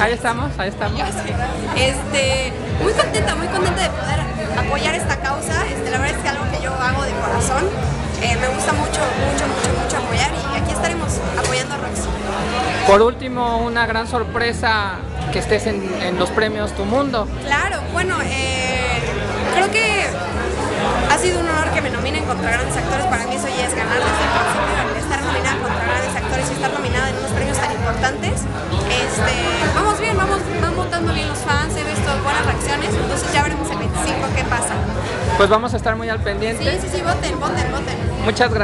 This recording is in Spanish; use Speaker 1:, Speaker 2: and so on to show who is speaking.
Speaker 1: Ahí estamos, ahí estamos.
Speaker 2: Este, muy contenta, muy contenta de poder apoyar esta causa. Este, la verdad es que algo que yo hago de corazón. Eh, me gusta mucho, mucho, mucho, mucho apoyar y aquí estaremos apoyando a Roxy.
Speaker 1: Por último, una gran sorpresa que estés en, en los premios Tu Mundo.
Speaker 2: Claro, bueno, eh, creo que ha sido un honor que me nominen contra grandes actores.
Speaker 1: Pues vamos a estar muy al pendiente.
Speaker 2: Sí, sí, sí, voten, voten, voten.
Speaker 1: Muchas gracias.